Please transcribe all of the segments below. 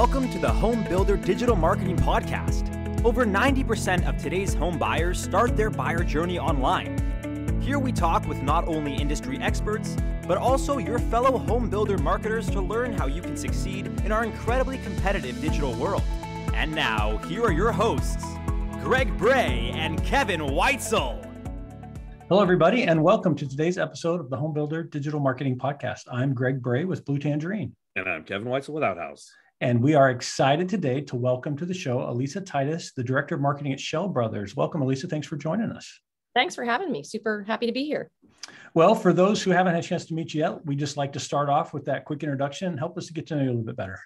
Welcome to the Home Builder Digital Marketing Podcast. Over 90% of today's home buyers start their buyer journey online. Here we talk with not only industry experts, but also your fellow home builder marketers to learn how you can succeed in our incredibly competitive digital world. And now, here are your hosts, Greg Bray and Kevin Weitzel. Hello, everybody, and welcome to today's episode of the Home Builder Digital Marketing Podcast. I'm Greg Bray with Blue Tangerine. And I'm Kevin Weitzel with Outhouse. And we are excited today to welcome to the show Alyssa Titus, the Director of Marketing at Schell Brothers. Welcome, Alyssa. Thanks for joining us. Thanks for having me. Super happy to be here. Well, for those who haven't had a chance to meet you yet, we just like to start off with that quick introduction. Help us to get to know you a little bit better.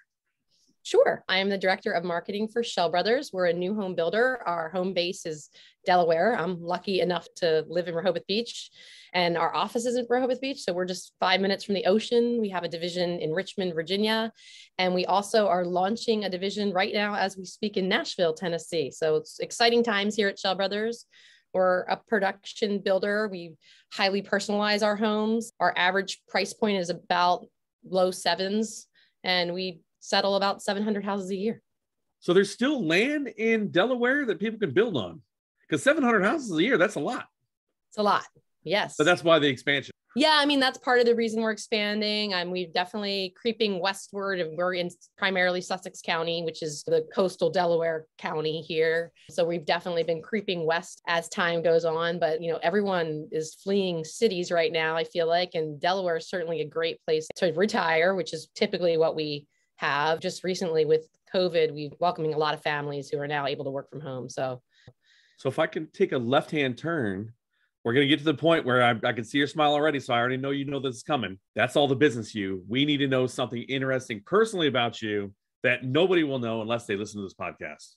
Sure. I am the director of marketing for Schell Brothers. We're a new home builder. Our home base is Delaware. I'm lucky enough to live in Rehoboth Beach, and our office is in Rehoboth Beach. So we're just five minutes from the ocean. We have a division in Richmond, Virginia. And we also are launching a division right now as we speak in Nashville, Tennessee. So it's exciting times here at Schell Brothers. We're a production builder. We highly personalize our homes. Our average price point is about low sevens, and we settle about 700 houses a year. So there's still land in Delaware that people can build on because 700 houses a year, that's a lot. It's a lot. Yes. But that's why the expansion. Yeah, I mean that's part of the reason we're expanding. I'm we're definitely creeping westward, and we're in primarily Sussex County, which is the coastal Delaware county here. So we've definitely been creeping west as time goes on. But you know, everyone is fleeing cities right now. I feel like, and Delaware is certainly a great place to retire, which is typically what we have. Just recently with COVID, we're welcoming a lot of families who are now able to work from home. So, so if I can take a left hand turn, we're going to get to the point where I, I, can see your smile already. So I already know you know this is coming. That's all the business you. We need to know something interesting personally about you that nobody will know unless they listen to this podcast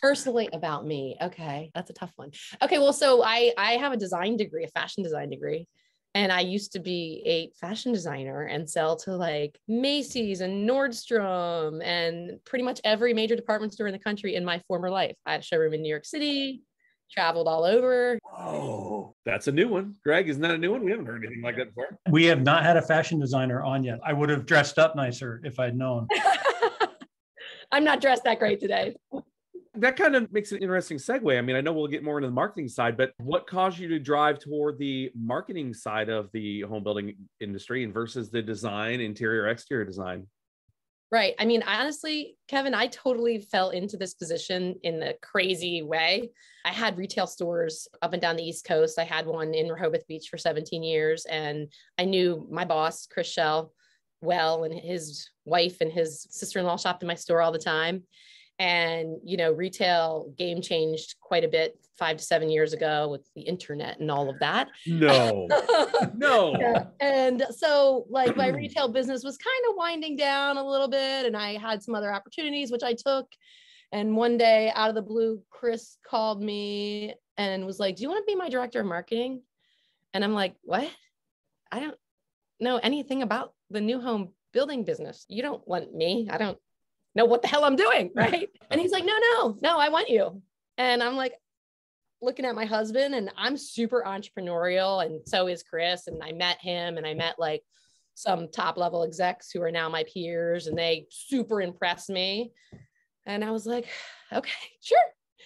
personally about me okay that's a tough one okay well so i i have a design degree a fashion design degree and I used to be a fashion designer and sell to like Macy's and Nordstrom and pretty much every major department store in the country in my former life. I had a showroom in New York City, traveled all over. Oh, that's a new one. Greg, isn't that a new one? We haven't heard anything like that before. We have not had a fashion designer on yet. I would have dressed up nicer if I'd known. I'm not dressed that great today that kind of makes an interesting segue. I mean, I know we'll get more into the marketing side, but what caused you to drive toward the marketing side of the home building industry and versus the design, interior, exterior design? Right. I mean, honestly, Kevin, I totally fell into this position in a crazy way. I had retail stores up and down the East Coast. I had one in Rehoboth Beach for 17 years, and I knew my boss, Chris Schell, well, and his wife and his sister in law shopped in my store all the time and you know retail game changed quite a bit five to seven years ago with the internet and all of that. No. No. And so like my retail business was kind of winding down a little bit and i had some other opportunities which i took. And one day out of the blue chris called me and was like do you want to be my director of marketing? And i'm like what? I don't know anything about the new home building business. You don't want me. I don't know what the hell I'm doing. Right. and he's like, no, no, no, I want you. And I'm like, looking at my husband and I'm super entrepreneurial. And so is Chris. And I met him and I met like some top level execs who are now my peers and they super impressed me. And I was like, okay, sure.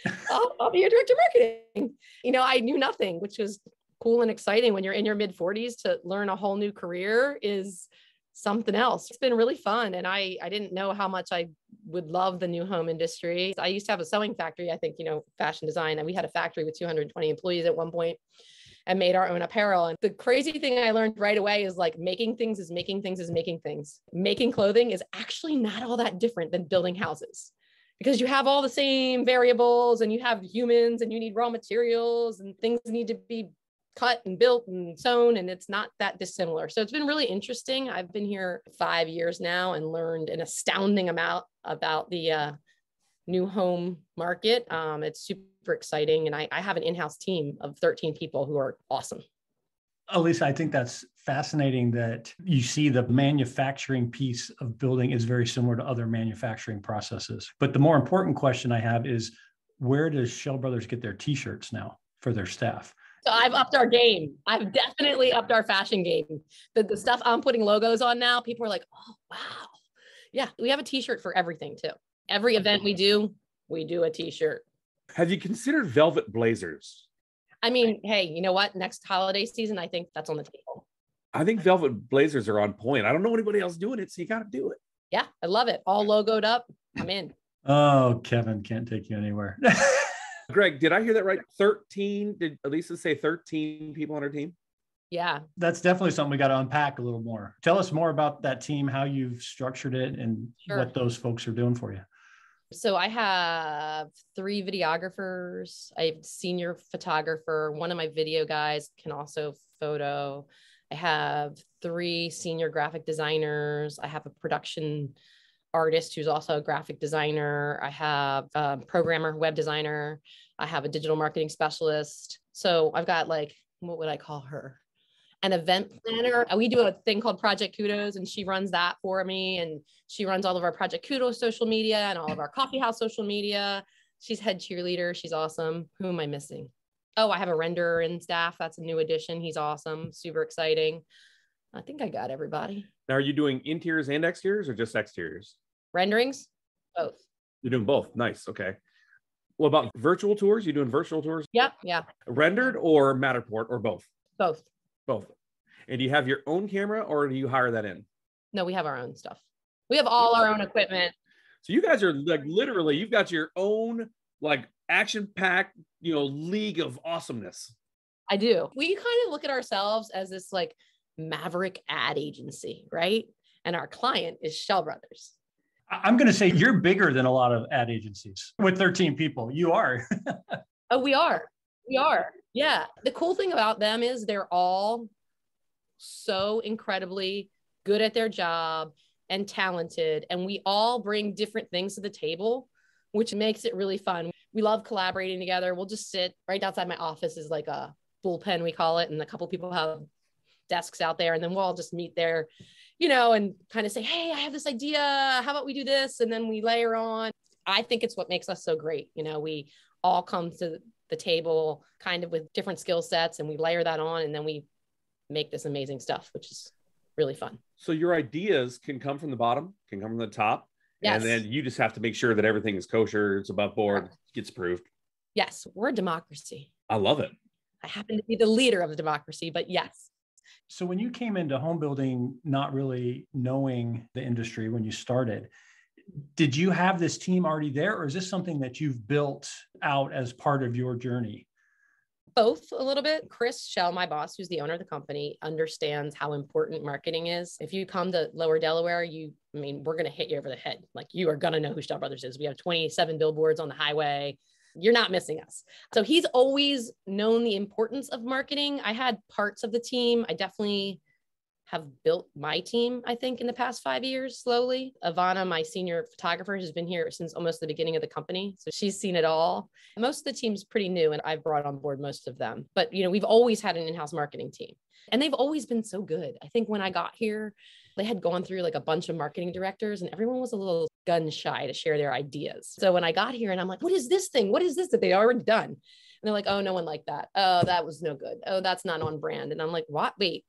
I'll, I'll be your director of marketing. You know, I knew nothing, which was cool and exciting when you're in your mid 40s to learn a whole new career is something else. It's been really fun. And I, I didn't know how much I would love the new home industry. I used to have a sewing factory, I think, you know, fashion design, and we had a factory with 220 employees at one point and made our own apparel. And the crazy thing I learned right away is like making things is making things is making things. Making clothing is actually not all that different than building houses because you have all the same variables and you have humans and you need raw materials and things need to be cut and built and sewn and it's not that dissimilar so it's been really interesting i've been here five years now and learned an astounding amount about the uh, new home market um, it's super exciting and I, I have an in-house team of 13 people who are awesome Alyssa, I think that's fascinating that you see the manufacturing piece of building is very similar to other manufacturing processes. But the more important question I have is where does Schell Brothers get their t-shirts now for their staff? So I've upped our game. I've definitely upped our fashion game. The, the stuff I'm putting logos on now, people are like, oh, wow. Yeah, we have a t-shirt for everything too. Every event we do, we do a t-shirt. Have you considered velvet blazers? I mean, hey, you know what? Next holiday season, I think that's on the table. I think velvet blazers are on point. I don't know anybody else doing it, so you got to do it. Yeah, I love it. All logoed up. I'm in. Oh, Kevin can't take you anywhere. Greg, did I hear that right? 13? Did Alyssa say 13 people on her team? Yeah. That's definitely something we got to unpack a little more. Tell us more about that team, how you've structured it, and Sure. what those folks are doing for you. So I have three videographers. I have a senior photographer. One of my video guys can also photo. I have three senior graphic designers. I have a production artist who's also a graphic designer. I have a programmer, web designer. I have a digital marketing specialist. So I've got like, what would I call her? An event planner. We do a thing called Project Kudos, and she runs that for me. And she runs all of our Project Kudos social media and all of our coffee house social media. She's head cheerleader. She's awesome. Who am I missing? Oh, I have a renderer in staff. That's a new addition. He's awesome. Super exciting. I think I got everybody. Now, are you doing interiors and exteriors or just exteriors? Renderings, both. You're doing both. Nice. Okay. What about virtual tours? You doing virtual tours Yep. Yeah. rendered or Matterport or both? Both. Both. And do you have your own camera or do you hire that in? No, we have our own stuff. We have all our own equipment. So you guys are like literally, you've got your own like action packed, you know, league of awesomeness. I do. We kind of look at ourselves as this like maverick ad agency, right? And our client is Schell Brothers. I'm going to say you're bigger than a lot of ad agencies with 13 people. You are. Oh, we are. We are. Yeah. The cool thing about them is they're all so incredibly good at their job and talented. And we all bring different things to the table, which makes it really fun. We love collaborating together. We'll just sit right outside my office is like a bullpen, we call it. And a couple people have desks out there. And then we'll all just meet there, you know, and kind of say, Hey, I have this idea. How about we do this? And then we layer on. I think it's what makes us so great. You know, we all come to the table kind of with different skill sets and we layer that on and then we make this amazing stuff, which is really fun. So your ideas can come from the bottom, can come from the top. Yes. And then you just have to make sure that everything is kosher, it's above board, gets approved. Yes, we're a democracy. I love it. I happen to be the leader of the democracy, but yes. So when you came into home building, not really knowing the industry when you started, did you have this team already there, or is this something that you've built out as part of your journey? both a little bit. Chris Schell, my boss, who's the owner of the company, understands how important marketing is. If you come to Lower Delaware, you, I mean, we're going to hit you over the head. Like you are going to know who Schell Brothers is. We have 27 billboards on the highway. You're not missing us. So he's always known the importance of marketing. I had parts of the team. I definitely have built my team, I think, in the past five years slowly. Ivana, my senior photographer, has been here since almost the beginning of the company. So she's seen it all. Most of the team's pretty new, and I've brought on board most of them. But you know, we've always had an in-house marketing team. And they've always been so good. I think when I got here, they had gone through like a bunch of marketing directors, and everyone was a little gun shy to share their ideas. So when I got here and I'm like, what is this thing? What is this that they already done? And they're like, oh, no one liked that. Oh, that was no good. Oh, that's not on brand. And I'm like, what? Wait,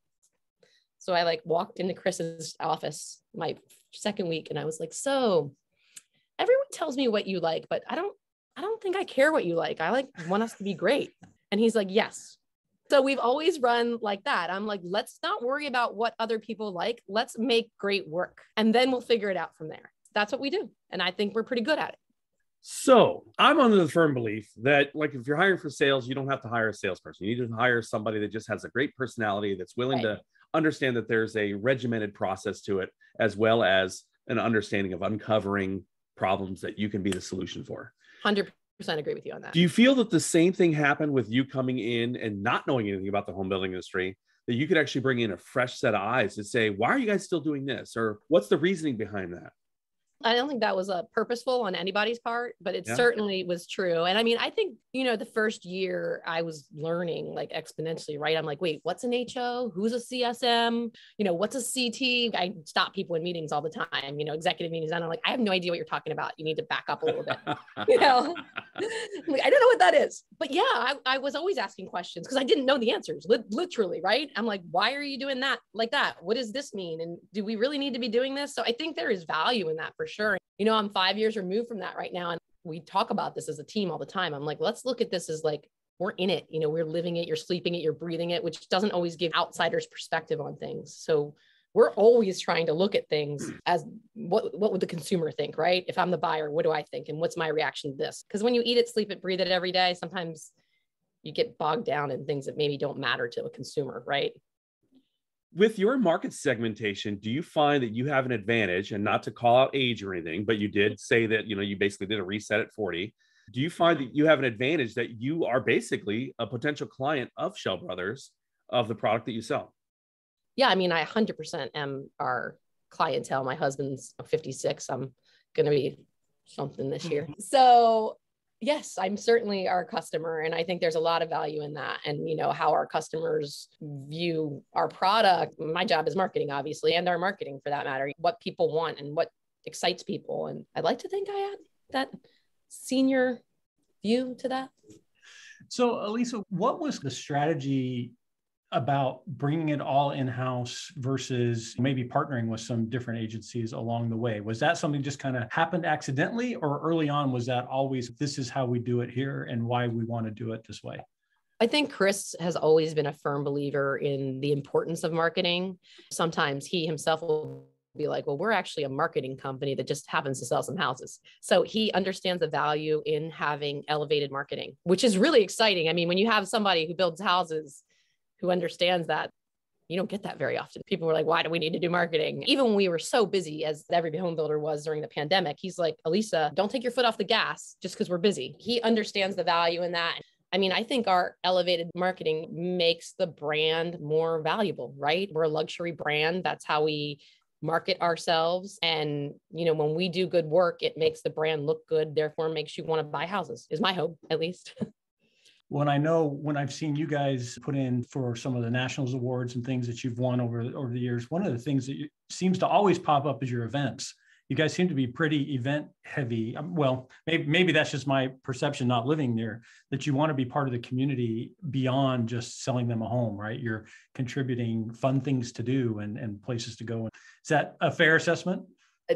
so I like walked into Chris's office my second week and I was like, so everyone tells me what you like, but I don't, I don't think I care what you like. I like want us to be great. And he's like, yes. So we've always run like that. I'm like, let's not worry about what other people like. Let's make great work and then we'll figure it out from there. That's what we do. And I think we're pretty good at it. So I'm under the firm belief that, like, if you're hiring for sales, you don't have to hire a salesperson. You need to hire somebody that just has a great personality that's willing Right. to understand that there's a regimented process to it, as well as an understanding of uncovering problems that you can be the solution for. 100% agree with you on that. Do you feel that the same thing happened with you coming in and not knowing anything about the home building industry? That you could actually bring in a fresh set of eyes to say, why are you guys still doing this? Or what's the reasoning behind that? I don't think that was a uh, purposeful on anybody's part, but it Yeah. certainly was true. And I mean, I think, you know, the first year I was learning like exponentially, right? I'm like, wait, what's an HO? Who's a CSM? You know, what's a CT? I stop people in meetings all the time, you know, executive meetings. And I'm like, I have no idea what you're talking about. You need to back up a little bit. You know? Like, I don't know what that is. But yeah, I, I was always asking questions because I didn't know the answers, li- literally, right? I'm like, why are you doing that like that? What does this mean? And do we really need to be doing this? So I think there is value in that for sure. You know, I'm five years removed from that right now. And we talk about this as a team all the time. I'm like, let's look at this as like, we're in it. You know, we're living it, you're sleeping it, you're breathing it, which doesn't always give outsiders perspective on things. So we're always trying to look at things as what what would the consumer think, right? If I'm the buyer, what do I think and what's my reaction to this? Because when you eat it, sleep it, breathe it every day, sometimes you get bogged down in things that maybe don't matter to a consumer, right? With your market segmentation, do you find that you have an advantage and not to call out age or anything, but you did say that, you know, you basically did a reset at 40. Do you find that you have an advantage that you are basically a potential client of Schell Brothers of the product that you sell? yeah, I mean, I 100% am our clientele. My husband's 56. I'm going to be something this year. Mm-hmm. So, yes, I'm certainly our customer. And I think there's a lot of value in that. And, you know, how our customers view our product. My job is marketing, obviously, and our marketing for that matter, what people want and what excites people. And I'd like to think I add that senior view to that. So, Alyssa, what was the strategy about bringing it all in house versus maybe partnering with some different agencies along the way? Was that something just kind of happened accidentally, or early on was that always this is how we do it here and why we want to do it this way? I think Chris has always been a firm believer in the importance of marketing. Sometimes he himself will be like, well, we're actually a marketing company that just happens to sell some houses. So he understands the value in having elevated marketing, which is really exciting. I mean, when you have somebody who builds houses who understands that, you don't get that very often. People were like, why do we need to do marketing? Even when we were so busy, as every home builder was during the pandemic, he's like, Alyssa, don't take your foot off the gas just because we're busy. He understands the value in that. I mean, I think our elevated marketing makes the brand more valuable, right? We're a luxury brand. That's how we market ourselves. And, you know, when we do good work, it makes the brand look good, therefore makes you want to buy houses, is my hope, at least. when I know when I've seen you guys put in for some of the nationals awards and things that you've won over over the years, one of the things that you, seems to always pop up is your events you guys seem to be pretty event heavy. Um, well, maybe, maybe that's just my perception not living there, that you want to be part of the community beyond just selling them a home, right? You're contributing fun things to do and, and places to go. Is that a fair assessment?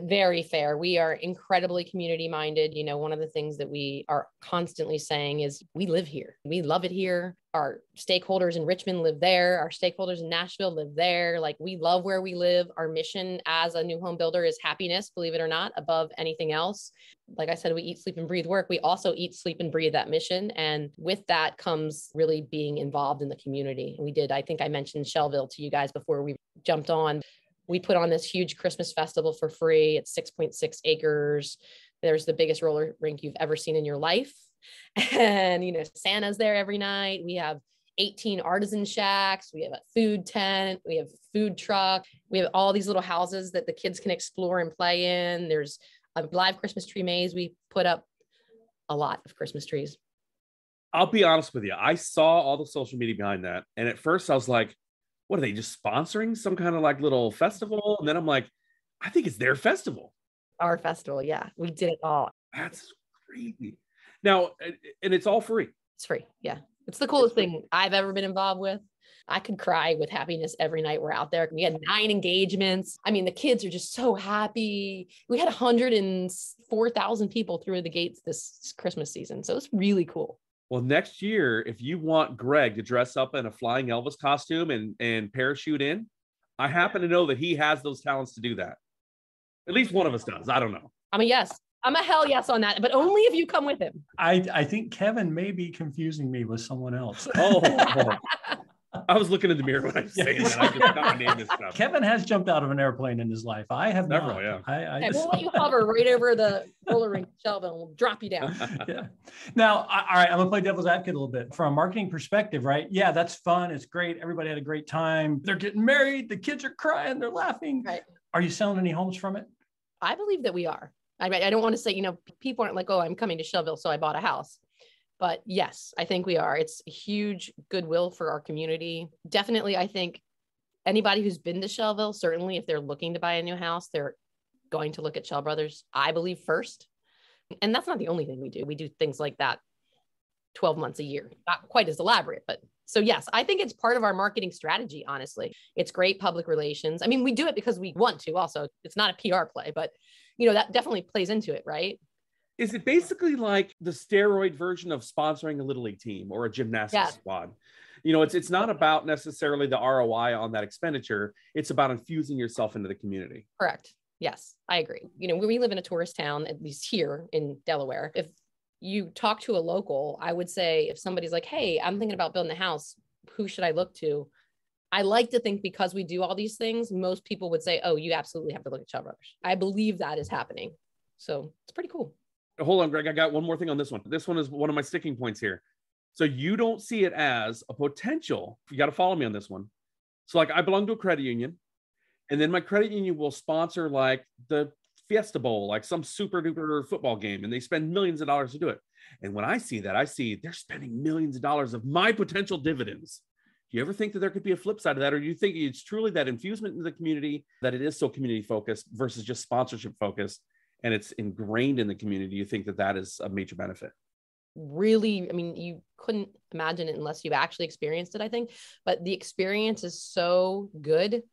Very fair. We are incredibly community minded. You know, one of the things that we are constantly saying is we live here. We love it here. Our stakeholders in Richmond live there. Our stakeholders in Nashville live there. Like we love where we live. Our mission as a new home builder is happiness, believe it or not, above anything else. Like I said, we eat, sleep, and breathe work. We also eat, sleep, and breathe that mission. And with that comes really being involved in the community. We did, I think I mentioned Schellville to you guys before we jumped on we put on this huge Christmas festival for free. It's 6.6 acres. There's the biggest roller rink you've ever seen in your life. And, you know, Santa's there every night. We have 18 artisan shacks. We have a food tent. We have food truck. We have all these little houses that the kids can explore and play in. There's a live Christmas tree maze. We put up a lot of Christmas trees. I'll be honest with you. I saw all the social media behind that. And at first I was like, what are they just sponsoring some kind of like little festival? And then I'm like, I think it's their festival. Our festival, yeah, we did it all. That's crazy. Now, and it's all free. It's free. Yeah, it's the coolest thing I've ever been involved with. I could cry with happiness every night we're out there. We had nine engagements. I mean, the kids are just so happy. We had 104,000 people through the gates this Christmas season. So it's really cool. Well, next year, if you want Greg to dress up in a flying Elvis costume and, and parachute in, I happen to know that he has those talents to do that. At least one of us does. I don't know. I'm a yes. I'm a hell yes on that, but only if you come with him. I, I think Kevin may be confusing me with someone else. Oh, I was looking in the mirror when I was saying that. I just got my name mixed up. Kevin has jumped out of an airplane in his life. I have never. not. yeah. I, I Okay, just- we'll let you hover right over the roller rink shelf and we'll drop you down. yeah. Now, I- all right, I'm gonna play devil's advocate a little bit from a marketing perspective, right? Yeah, that's fun. It's great. Everybody had a great time. They're getting married. The kids are crying. They're laughing. Right. Are you selling any homes from it? I believe that we are. I, I don't want to say, you know, people aren't like, oh, I'm coming to Schellville, so I bought a house. But yes, I think we are. It's huge goodwill for our community. Definitely, I think anybody who's been to Schellville, certainly if they're looking to buy a new house, they're going to look at Schell Brothers, I believe, first. And that's not the only thing we do. We do things like that 12 months a year, not quite as elaborate, but so yes, I think it's part of our marketing strategy, honestly. It's great public relations. I mean, we do it because we want to also. It's not a PR play, but you know, that definitely plays into it, right? Is it basically like the steroid version of sponsoring a little league team or a gymnastics yeah. squad? You know, it's it's not about necessarily the ROI on that expenditure. It's about infusing yourself into the community. Correct. Yes, I agree. You know, we live in a tourist town, at least here in Delaware. If you talk to a local, I would say if somebody's like, hey, I'm thinking about building a house, who should I look to? I like to think because we do all these things, most people would say, oh, you absolutely have to look at Schell Brothers. I believe that is happening. So it's pretty cool. Hold on, Greg. I got one more thing on this one. This one is one of my sticking points here. So you don't see it as a potential. You got to follow me on this one. So, like, I belong to a credit union, and then my credit union will sponsor like the Fiesta Bowl, like some super duper football game, and they spend millions of dollars to do it. And when I see that, I see they're spending millions of dollars of my potential dividends do you ever think that there could be a flip side of that? Or do you think it's truly that infusement in the community, that it is so community focused versus just sponsorship focused and it's ingrained in the community? You think that that is a major benefit? Really, I mean, you couldn't imagine it unless you actually experienced it, I think. But the experience is so good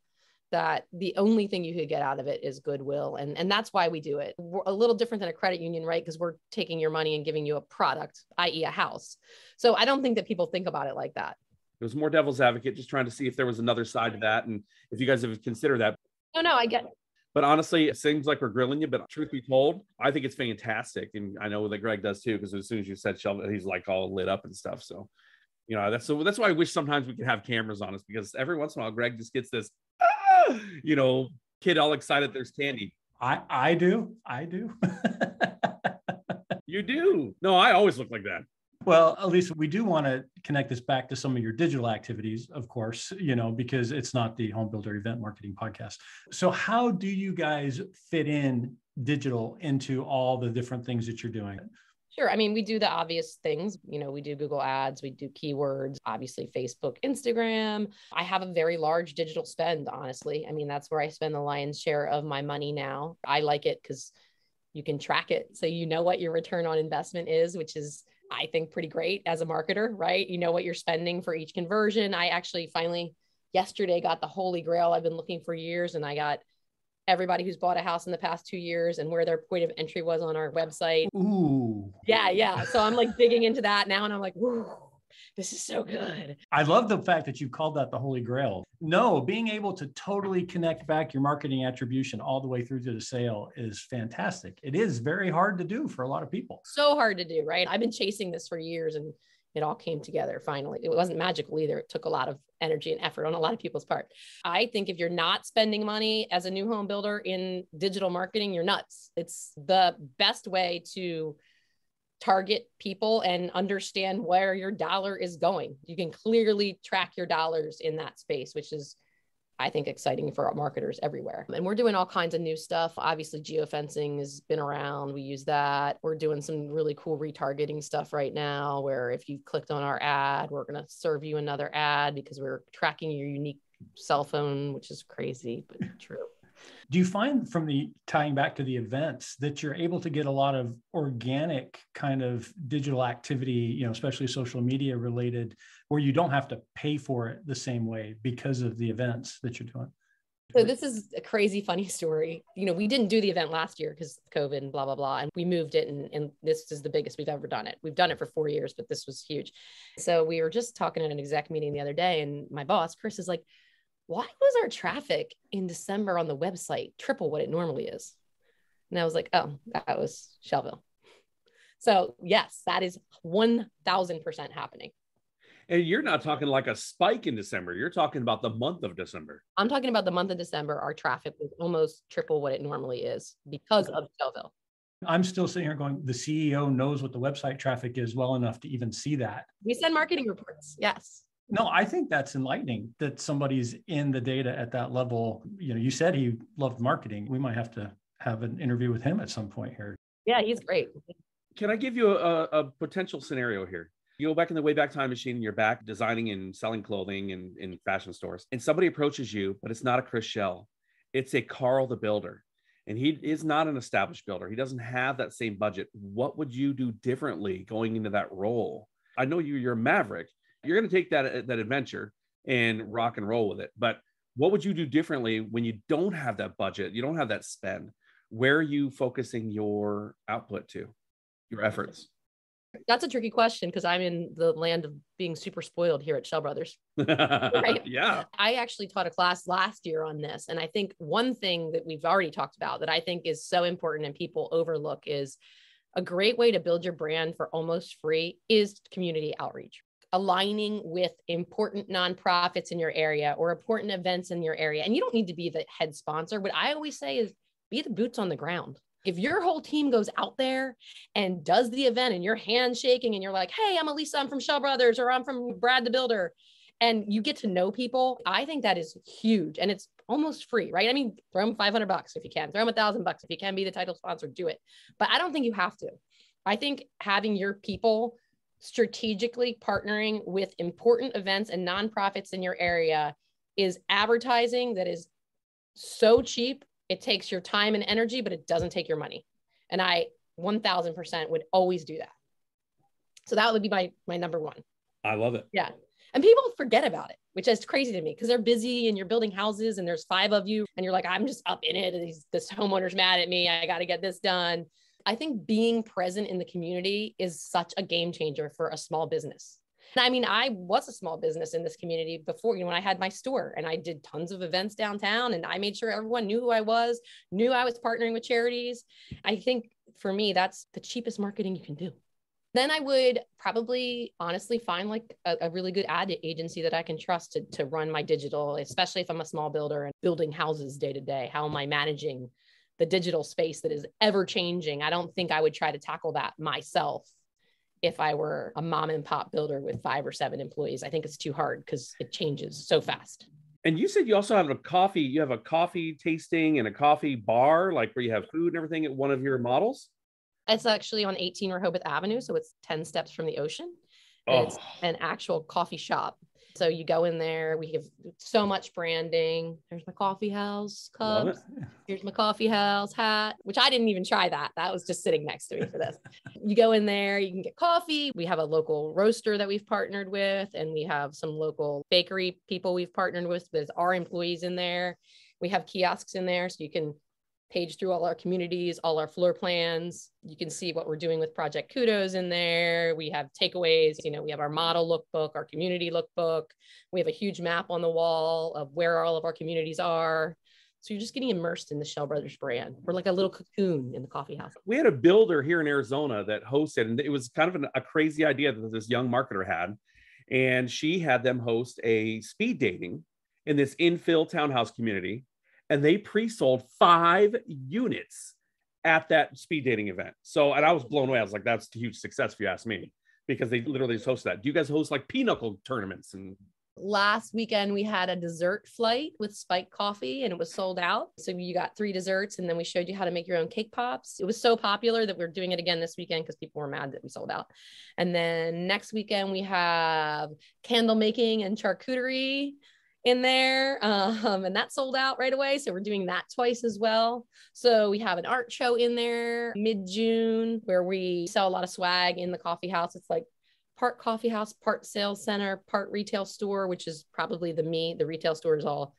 that the only thing you could get out of it is goodwill and and that's why we do it we're a little different than a credit union right because we're taking your money and giving you a product i.e a house so i don't think that people think about it like that it was more devil's advocate, just trying to see if there was another side to that, and if you guys have considered that. No, no, I get it. But honestly, it seems like we're grilling you. But truth be told, I think it's fantastic, and I know that Greg does too. Because as soon as you said Sheldon, he's like all lit up and stuff. So, you know, that's so that's why I wish sometimes we could have cameras on us because every once in a while, Greg just gets this, ah! you know, kid all excited. There's candy. I I do I do. you do. No, I always look like that. Well, Alyssa, we do want to connect this back to some of your digital activities, of course, you know, because it's not the home builder event marketing podcast. So, how do you guys fit in digital into all the different things that you're doing? Sure. I mean, we do the obvious things. You know, we do Google Ads, we do keywords, obviously Facebook, Instagram. I have a very large digital spend, honestly. I mean, that's where I spend the lion's share of my money now. I like it because you can track it. So you know what your return on investment is, which is I think pretty great as a marketer, right? You know what you're spending for each conversion. I actually finally yesterday got the holy grail I've been looking for years and I got everybody who's bought a house in the past 2 years and where their point of entry was on our website. Ooh. Yeah, yeah. So I'm like digging into that now and I'm like, Woo this is so good. I love the fact that you called that the holy grail. No, being able to totally connect back your marketing attribution all the way through to the sale is fantastic. It is very hard to do for a lot of people. So hard to do, right? I've been chasing this for years and it all came together finally. It wasn't magical either. It took a lot of energy and effort on a lot of people's part. I think if you're not spending money as a new home builder in digital marketing, you're nuts. It's the best way to target people and understand where your dollar is going. You can clearly track your dollars in that space, which is, I think, exciting for marketers everywhere. And we're doing all kinds of new stuff. Obviously, geofencing has been around. We use that. We're doing some really cool retargeting stuff right now, where if you clicked on our ad, we're going to serve you another ad because we're tracking your unique cell phone, which is crazy, but true. Do you find from the tying back to the events that you're able to get a lot of organic kind of digital activity, you know, especially social media related, where you don't have to pay for it the same way because of the events that you're doing? So this is a crazy funny story. You know, we didn't do the event last year because COVID and blah blah blah, and we moved it, and, and this is the biggest we've ever done it. We've done it for four years, but this was huge. So we were just talking at an exec meeting the other day, and my boss Chris is like, why was our traffic in December on the website triple what it normally is? And I was like, oh, that was Schellville. So, yes, that is 1000% happening. And you're not talking like a spike in December. You're talking about the month of December. I'm talking about the month of December. Our traffic was almost triple what it normally is because of Schellville. I'm still sitting here going, the CEO knows what the website traffic is well enough to even see that. We send marketing reports. Yes. No, I think that's enlightening that somebody's in the data at that level. You know, you said he loved marketing. We might have to have an interview with him at some point here. Yeah, he's great. Can I give you a, a potential scenario here? You go back in the way back Time Machine, and you're back designing and selling clothing and in fashion stores, and somebody approaches you, but it's not a Chris Schell. It's a Carl the Builder. And he is not an established builder. He doesn't have that same budget. What would you do differently going into that role? I know you, you're a maverick. You're going to take that, that adventure and rock and roll with it. But what would you do differently when you don't have that budget? You don't have that spend. Where are you focusing your output to, your efforts? That's a tricky question because I'm in the land of being super spoiled here at Schell Brothers. right? Yeah. I actually taught a class last year on this. And I think one thing that we've already talked about that I think is so important and people overlook is a great way to build your brand for almost free is community outreach. Aligning with important nonprofits in your area or important events in your area. And you don't need to be the head sponsor. What I always say is be the boots on the ground if your whole team goes out there and does the event and you're handshaking and you're like, hey, I'm Alyssa, I'm from Schell Brothers, or I'm from Brad the Builder, and you get to know people, I think that is huge. And it's almost free, right? I mean, throw them 500 bucks if you can, throw them a thousand bucks if you can be the title sponsor, do it. But I don't think you have to. I think having your people strategically partnering with important events and nonprofits in your area is advertising that is so cheap it takes your time and energy, but it doesn't take your money. And I 1000% would always do that. So that would be my my number one. I love it. Yeah. And people forget about it, which is crazy to me because they're busy and you're building houses and there's five of you and you're like, I'm just up in it. And this homeowner's mad at me. I got to get this done. I think being present in the community is such a game changer for a small business. And I mean, I was a small business in this community before, you know, when I had my store and I did tons of events downtown and I made sure everyone knew who I was, knew I was partnering with charities. I think for me, that's the cheapest marketing you can do. Then I would probably honestly find like a, a, really good ad agency that I can trust to, to run my digital, especially if I'm a small builder and building houses day to day. How am I managing the digital space that is ever changing? I don't think I would try to tackle that myself if I were a mom and pop builder with five or seven employees. I think it's too hard because it changes so fast. And you said you also have a coffee, you have a coffee tasting and a coffee bar, like where you have food and everything at one of your models? It's actually on 18 Rehoboth Avenue. So it's 10 steps from the ocean. Oh. It's an actual coffee shop. So you go in there, we have so much branding. There's my coffee house cups. Here's my coffee house hat, which I didn't even try that. That was just sitting next to me for this. you go in there, you can get coffee. We have a local roaster that we've partnered with, and we have some local bakery people we've partnered with There's our employees in there. We have kiosks in there so you can page through all our communities, all our floor plans. You can see what we're doing with Project Kudos in there. We have takeaways, you know, we have our model lookbook, our community lookbook. We have a huge map on the wall of where all of our communities are. So you're just getting immersed in the Schell Brothers brand. We're like a little cocoon in the coffee house. We had a builder here in Arizona that hosted, and it was kind of an, a crazy idea that this young marketer had. And she had them host a speed dating in this infill townhouse community and they pre-sold five units at that speed dating event. So, and I was blown away. I was like, that's a huge success if you ask me, because they literally just hosted that. Do you guys host like pinochle tournaments and last weekend we had a dessert flight with spike coffee and it was sold out so you got three desserts and then we showed you how to make your own cake pops it was so popular that we're doing it again this weekend because people were mad that we sold out and then next weekend we have candle making and charcuterie in there um, and that sold out right away so we're doing that twice as well so we have an art show in there mid-june where we sell a lot of swag in the coffee house it's like part coffee house part sales center part retail store which is probably the me the retail store is all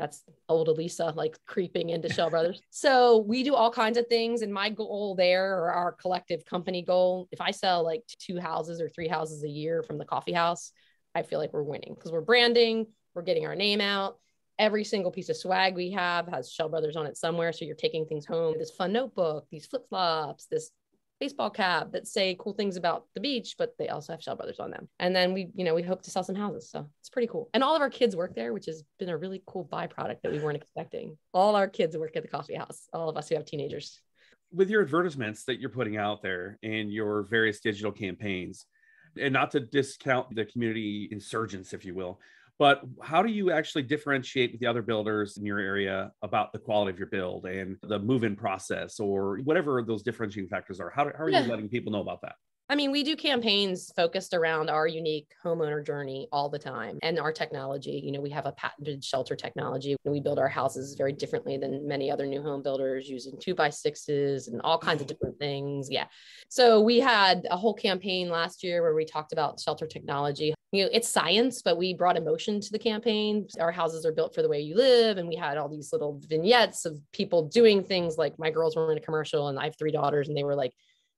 that's old Alyssa like creeping into Schell Brothers. So we do all kinds of things. And my goal there, or our collective company goal, if I sell like two houses or three houses a year from the coffee house, I feel like we're winning because we're branding, we're getting our name out. Every single piece of swag we have has Schell Brothers on it somewhere. So you're taking things home. This fun notebook, these flip flops, this baseball cap that say cool things about the beach, but they also have Schell Brothers on them. And then we, you know, we hope to sell some houses. So it's pretty cool. And all of our kids work there, which has been a really cool byproduct that we weren't expecting. All our kids work at the coffee house, all of us who have teenagers. With your advertisements that you're putting out there and your various digital campaigns, and not to discount the community insurgents, if you will, but how do you actually differentiate with the other builders in your area about the quality of your build and the move-in process or whatever those differentiating factors are? How, how are Yeah. you letting people know about that? I mean, we do campaigns focused around our unique homeowner journey all the time and our technology. You know, we have a patented shelter technology. We build our houses very differently than many other new home builders using two by sixes and all kinds of mm-hmm. different things. Yeah. So we had a whole campaign last year where we talked about shelter technology. You know, it's science, but we brought emotion to the campaign. Our houses are built for the way you live. And we had all these little vignettes of people doing things like my girls were in a commercial and I have three daughters and they were like,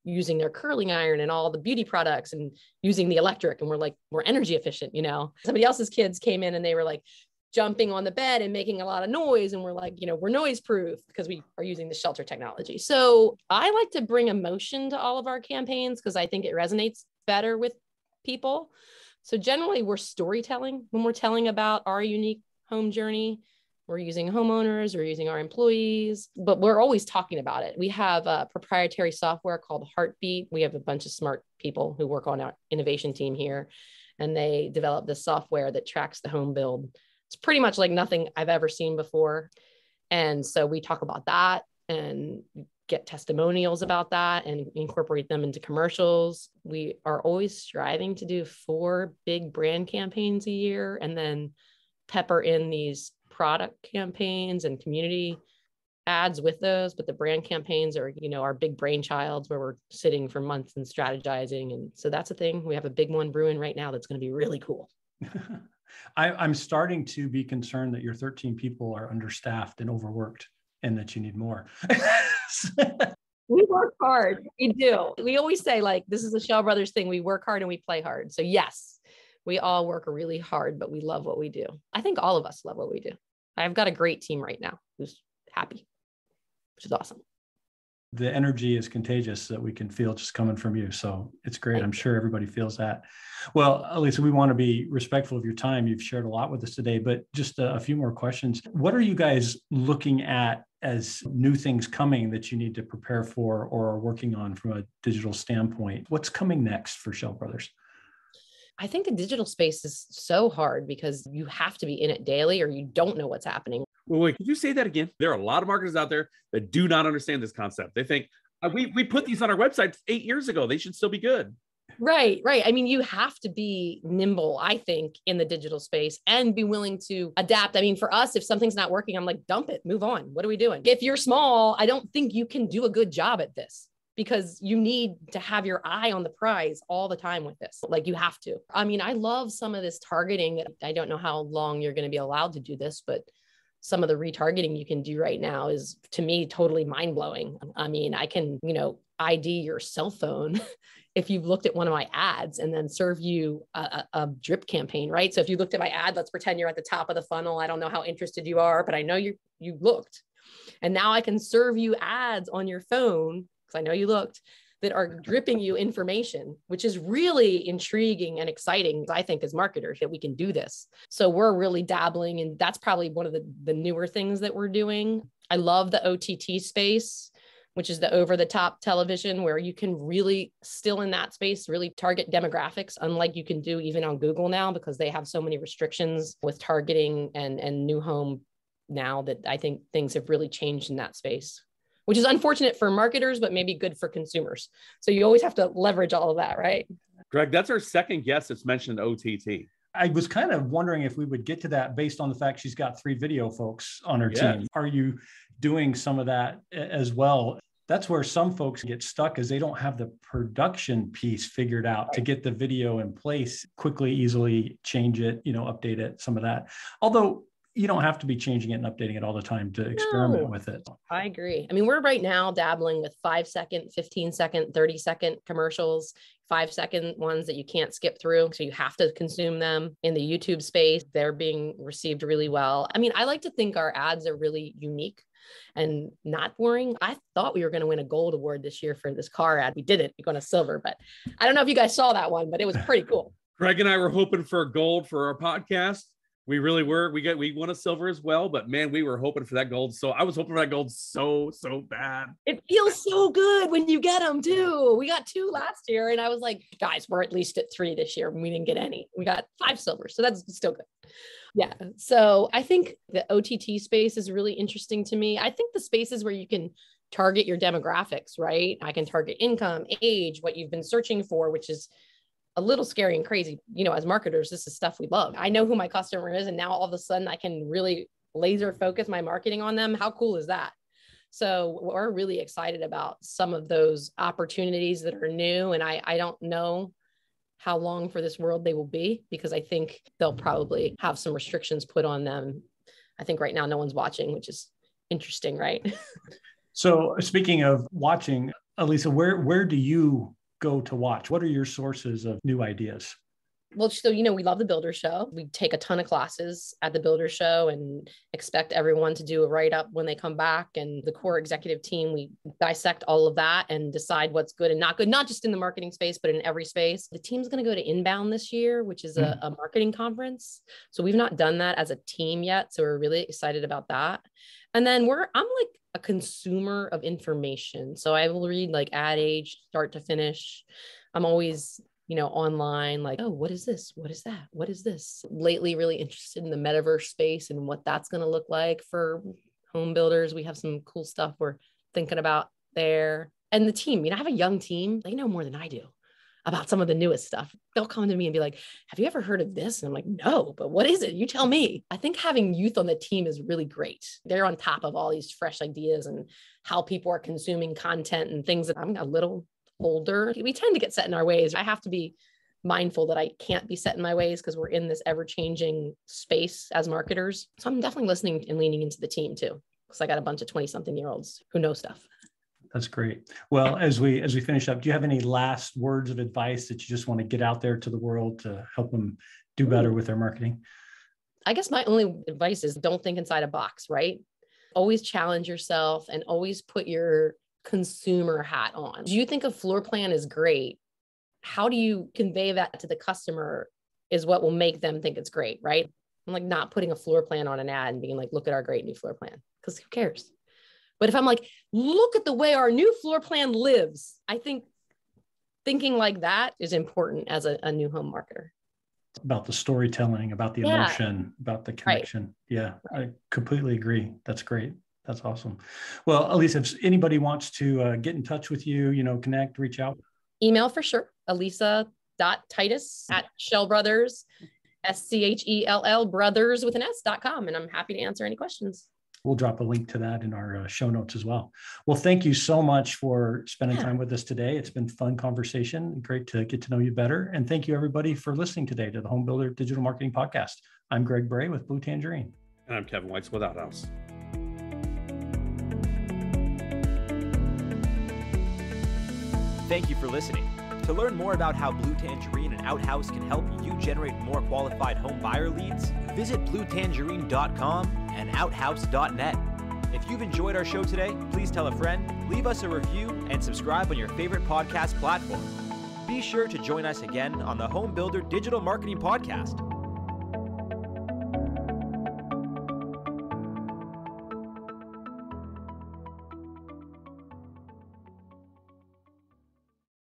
using their curling iron and all the beauty products and using the electric and we're like we're energy efficient you know? Somebody else's kids came in and they were like jumping on the bed and making a lot of noise and we're like you know we're noise proof because we are using the shelter technology. So i like to bring emotion to all of our campaigns because i think it resonates better with people. So generally we're storytelling when we're telling about our unique home journey we're using homeowners, we're using our employees, but we're always talking about it. We have a proprietary software called Heartbeat. We have a bunch of smart people who work on our innovation team here, and they develop this software that tracks the home build. It's pretty much like nothing I've ever seen before. And so we talk about that and get testimonials about that and incorporate them into commercials. We are always striving to do four big brand campaigns a year and then pepper in these product campaigns and community ads with those but the brand campaigns are you know our big brainchilds where we're sitting for months and strategizing. And so that's a thing. We have a big one brewing right now that's going to be really cool. I, I'm starting to be concerned that your 13 people are understaffed and overworked and that you need more. we work hard. We do. We always say like this is a Schell Brothers thing. We work hard and we play hard. So yes we all work really hard but we love what we do i think all of us love what we do i've got a great team right now who's happy which is awesome the energy is contagious that we can feel just coming from you. So it's great. Thank I'm sure everybody feels that. Well, Alyssa, we want to be respectful of your time. You've shared a lot with us today, but just a, a few more questions. What are you guys looking at as new things coming that you need to prepare for or are working on from a digital standpoint? What's coming next for Schell Brothers? I think the digital space is so hard because you have to be in it daily or you don't know what's happening. Wait, wait, could you say that again? There are a lot of marketers out there that do not understand this concept. They think "Uh, we we put these on our website eight years ago. They should still be good. Right, right. I mean, you have to be nimble, I think, in the digital space and be willing to adapt. I mean, for us, if something's not working, I'm like, dump it, move on. What are we doing? If you're small, I don't think you can do a good job at this because you need to have your eye on the prize all the time with this. Like you have to. I mean, I love some of this targeting I don't know how long you're going to be allowed to do this, but some of the retargeting you can do right now is to me totally mind blowing. I mean, I can, you know, ID your cell phone if you've looked at one of my ads and then serve you a, a, a, drip campaign, right? So if you looked at my ad, let's pretend you're at the top of the funnel. I don't know how interested you are, but I know you you looked. And now I can serve you ads on your phone because I know you looked that are dripping you information, which is really intriguing and exciting, I think, as marketers, that we can do this. So we're really dabbling, and that's probably one of the, the newer things that we're doing. I love the OTT space, which is the over the top television, where you can really, still in that space, really target demographics, unlike you can do even on Google now, because they have so many restrictions with targeting and, and new home now that I think things have really changed in that space which is unfortunate for marketers, but maybe good for consumers. So you always have to leverage all of that, right? Greg, that's our second guest that's mentioned OTT. I was kind of wondering if we would get to that based on the fact she's got three video folks on her Yes. team. Are you doing some of that as well? That's where some folks get stuck is they don't have the production piece figured out to get the video in place quickly, easily change it, you know, update it, some of that. Although you don't have to be changing it and updating it all the time to experiment No. with it. I agree. I mean, we're right now dabbling with five second, 15 second, 30 second commercials, five second ones that you can't skip through. So you have to consume them in the YouTube space. They're being received really well. I mean, I like to think our ads are really unique and not boring. I thought we were going to win a gold award this year for this car ad. We didn't. We got a silver, but I don't know if you guys saw that one, but it was pretty cool. Greg and I were hoping for gold for our podcast. We really were. We got we won a silver as well, but man, we were hoping for that gold. So I was hoping for that gold so so bad. It feels so good when you get them too. We got two last year, and I was like, guys, we're at least at three this year. We didn't get any. We got five silvers, so that's still good. Yeah. So I think the OTT space is really interesting to me. I think the spaces where you can target your demographics, right? I can target income, age, what you've been searching for, which is a little scary and crazy. You know, as marketers, this is stuff we love. I know who my customer is, and now all of a sudden I can really laser focus my marketing on them. How cool is that? So we're really excited about some of those opportunities that are new. And I, I don't know how long for this world they will be because I think they'll probably have some restrictions put on them. I think right now no one's watching, which is interesting, right? so speaking of watching, Alyssa, where where do you go to watch? What are your sources of new ideas? well, so you know, we love the Builder Show. We take a ton of classes at the Builder Show and expect everyone to do a write up when they come back. And the core executive team, we dissect all of that and decide what's good and not good, not just in the marketing space, but in every space. The team's going to go to Inbound this year, which is a, mm. a marketing conference. So we've not done that as a team yet. So we're really excited about that. And then we're, I'm like a consumer of information. So I will read like Ad Age, start to finish. I'm always, you know, online, like, oh, what is this? What is that? What is this? Lately, really interested in the metaverse space and what that's going to look like for home builders. We have some cool stuff we're thinking about there. And the team, you know, I have a young team. They know more than I do about some of the newest stuff. They'll come to me and be like, Have you ever heard of this? And I'm like, No, but what is it? You tell me. I think having youth on the team is really great. They're on top of all these fresh ideas and how people are consuming content and things that I'm a little older. We tend to get set in our ways. I have to be mindful that I can't be set in my ways because we're in this ever changing space as marketers. So I'm definitely listening and leaning into the team too, because I got a bunch of 20 something year olds who know stuff. That's great. Well, as we as we finish up, do you have any last words of advice that you just want to get out there to the world to help them do better with their marketing? I guess my only advice is don't think inside a box, right? Always challenge yourself and always put your consumer hat on. Do you think a floor plan is great? How do you convey that to the customer is what will make them think it's great, right? I'm like not putting a floor plan on an ad and being like, look at our great new floor plan, because who cares? But if I'm like, look at the way our new floor plan lives, I think thinking like that is important as a, a new home marketer. About the storytelling, about the yeah. emotion, about the connection. Right. Yeah, I completely agree. That's great. That's awesome. Well, Alyssa, if anybody wants to uh, get in touch with you, you know, connect, reach out. Email for sure. Alyssa.titus at Schell Brothers, S C H E L L brothers with an S dot com. And I'm happy to answer any questions we'll drop a link to that in our uh, show notes as well. Well, thank you so much for spending yeah. time with us today. It's been fun conversation. Great to get to know you better. And thank you everybody for listening today to the Home Builder Digital Marketing Podcast. I'm Greg Bray with Blue Tangerine. And I'm Kevin Weitzel with Outhouse. Thank you for listening. To learn more about how Blue Tangerine and Outhouse can help you generate more qualified home buyer leads, visit bluetangerine.com and outhouse.net. If you've enjoyed our show today, please tell a friend, leave us a review, and subscribe on your favorite podcast platform. Be sure to join us again on the Home Builder Digital Marketing Podcast.